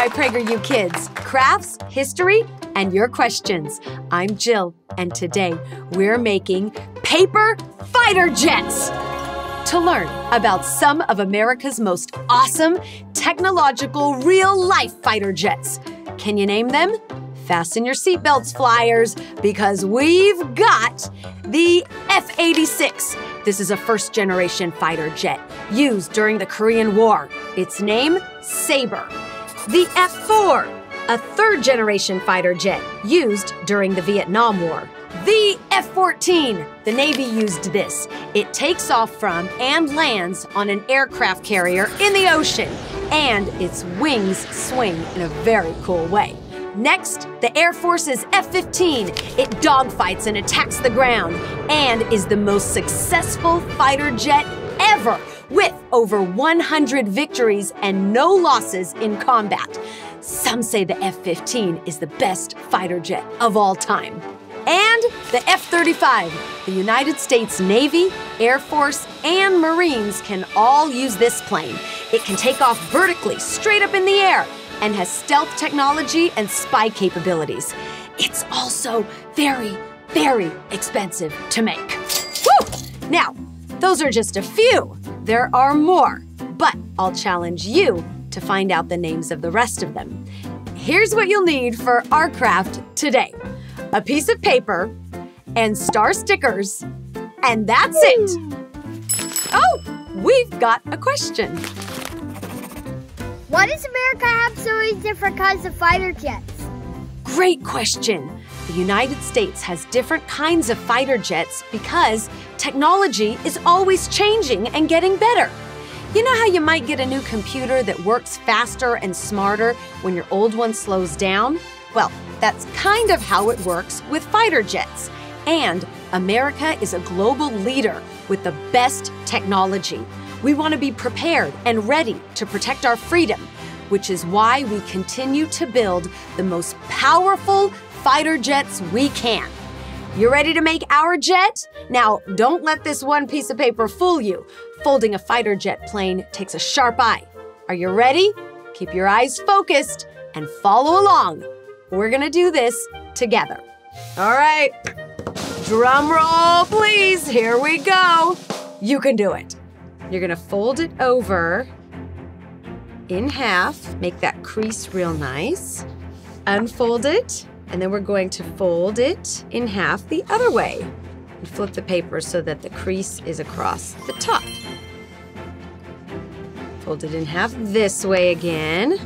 by PragerU Kids crafts, history, and your questions. I'm Jill, and today we're making paper fighter jets. To learn about some of America's most awesome technological real life fighter jets. Can you name them? Fasten your seatbelts, flyers, because we've got the F 86. This is a first generation fighter jet used during the Korean War. Its name, Sabre. The F 4, a third generation fighter jet used during the Vietnam War. The F 14, the Navy used this. It takes off from and lands on an aircraft carrier in the ocean, and its wings swing in a very cool way. Next, the Air Force's F 15. It dogfights and attacks the ground and is the most successful fighter jet ever, with over 100 victories and no losses in combat. Some say the F 15 is the best fighter jet of all time. And the F 35. The United States Navy, Air Force, and Marines can all use this plane. It can take off vertically, straight up in the air and has stealth technology and spy capabilities. It's also very, very expensive to make. Woo! Now, those are just a few. There are more, but I'll challenge you to find out the names of the rest of them. Here's what you'll need for our craft today a piece of paper and star stickers, and that's it. Oh, we've got a question. Why does America have so many different kinds of fighter jets? Great question. The United States has different kinds of fighter jets because technology is always changing and getting better. You know how you might get a new computer that works faster and smarter when your old one slows down? Well, that's kind of how it works with fighter jets. And America is a global leader with the best technology. We want to be prepared and ready to protect our freedom, which is why we continue to build the most powerful fighter jets we can. You ready to make our jet? Now, don't let this one piece of paper fool you. Folding a fighter jet plane takes a sharp eye. Are you ready? Keep your eyes focused and follow along. We're gonna do this together. All right, drum roll, please. Here we go. You can do it. You're gonna fold it over in half, make that crease real nice. Unfold it, and then we're going to fold it in half the other way. And flip the paper so that the crease is across the top. Fold it in half this way again.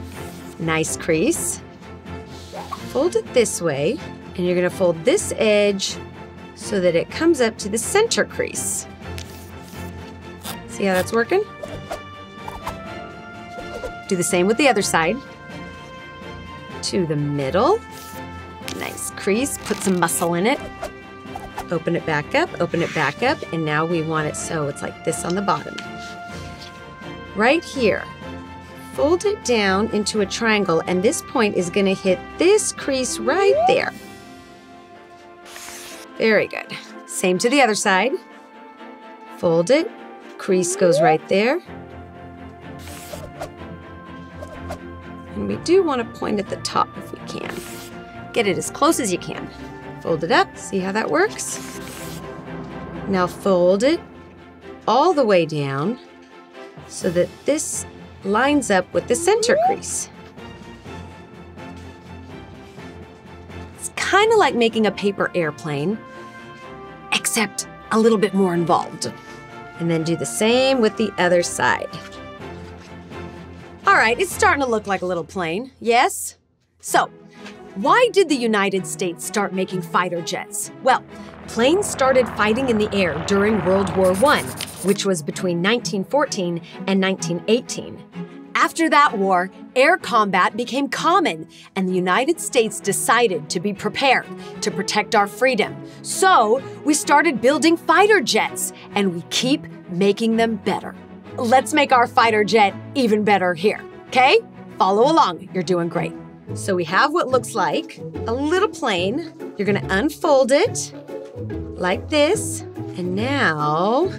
Nice crease. Fold it this way, and you're gonna fold this edge so that it comes up to the center crease. See how that's working? Do the same with the other side. To the middle. Nice crease, put some muscle in it. Open it back up, open it back up, and now we want it so it's like this on the bottom. Right here, fold it down into a triangle, and this point is gonna hit this crease right there. Very good. Same to the other side. Fold it, crease goes right there. And we do want to point at the top if we can. Get it as close as you can. Fold it up, see how that works? Now fold it all the way down so that this lines up with the center crease. It's kind of like making a paper airplane, except a little bit more involved. And then do the same with the other side. All right, it's starting to look like a little plane, yes? So, why did the United States start making fighter jets? Well, planes started fighting in the air during World War I, which was between 1914 and 1918. After that war, air combat became common, and the United States decided to be prepared to protect our freedom. So, we started building fighter jets, and we keep making them better. Let's make our fighter jet even better here, okay? Follow along, you're doing great. So, we have what looks like a little plane. You're gonna unfold it like this, and now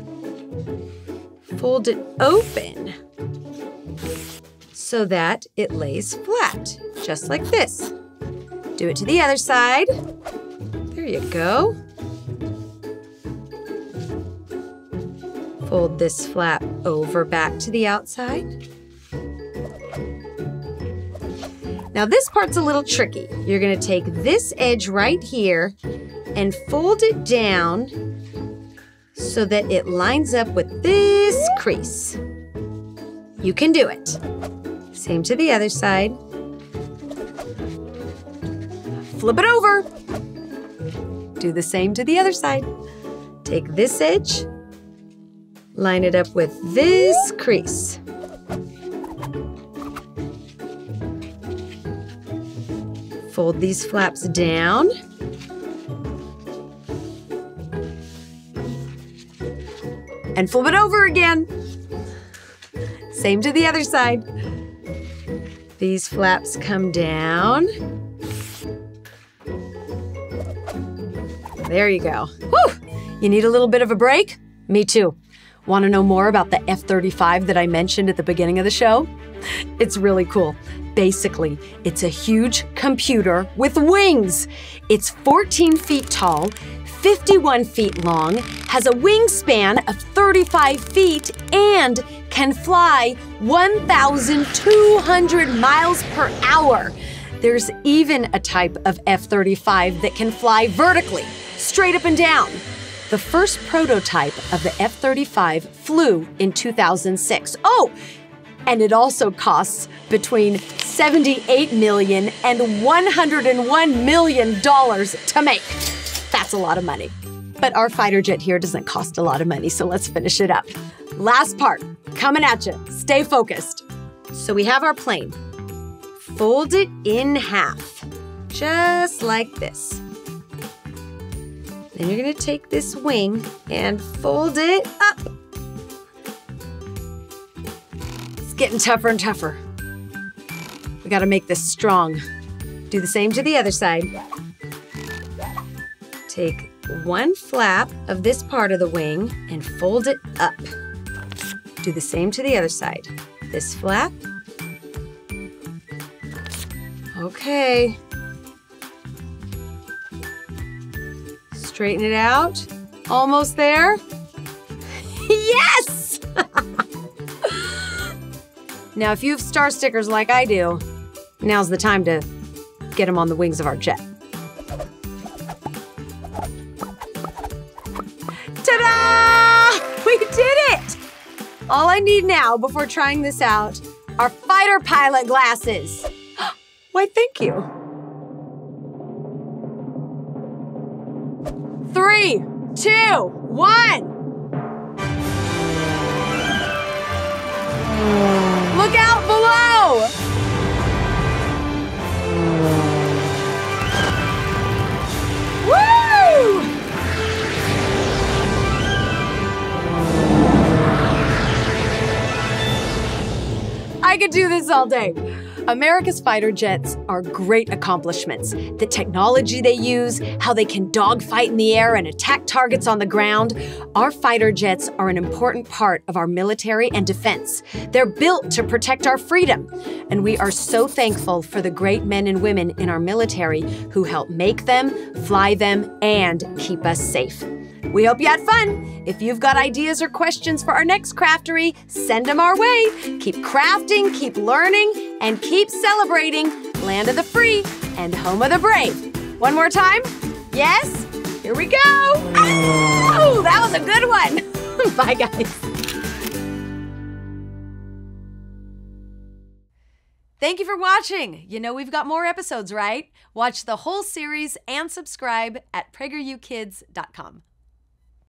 fold it open so that it lays flat, just like this. Do it to the other side. There you go. Fold this flap over back to the outside. Now this part's a little tricky. You're gonna take this edge right here and fold it down so that it lines up with this crease. You can do it. Same to the other side. Flip it over. Do the same to the other side. Take this edge, line it up with this crease. Fold these flaps down. And flip it over again. Same to the other side. These flaps come down. There you go. Whew! You need a little bit of a break? Me too. Want to know more about the F 35 that I mentioned at the beginning of the show? It's really cool. Basically, it's a huge computer with wings. It's 14 feet tall, 51 feet long, has a wingspan of 35 feet, and can fly 1,200 miles per hour. There's even a type of F 35 that can fly vertically, straight up and down. The first prototype of the F 35 flew in 2006. Oh, and it also costs between 78 million and 101 million dollars to make. That's a lot of money. But our fighter jet here doesn't cost a lot of money, so let's finish it up. Last part, coming at you. Stay focused. So we have our plane. Fold it in half, just like this. Then you're gonna take this wing and fold it up. Getting tougher and tougher. We gotta make this strong. Do the same to the other side. Take one flap of this part of the wing and fold it up. Do the same to the other side. This flap. Okay. Straighten it out. Almost there. yes! now, if you have star stickers like I do, now's the time to get them on the wings of our jet. Ta-da! We did it! All I need now before trying this out are fighter pilot glasses. Why, thank you. Three, two, one. Could do this all day. America's fighter jets are great accomplishments. The technology they use, how they can dogfight in the air and attack targets on the ground. Our fighter jets are an important part of our military and defense. They're built to protect our freedom. And we are so thankful for the great men and women in our military who help make them, fly them, and keep us safe. We hope you had fun. If you've got ideas or questions for our next Craftory, send them our way. Keep crafting, keep learning, and keep celebrating land of the free and home of the brave. One more time? Yes? Here we go. Oh, that was a good one. Bye, guys. Thank you for watching. You know we've got more episodes, right? Watch the whole series and subscribe at pragerukids.com.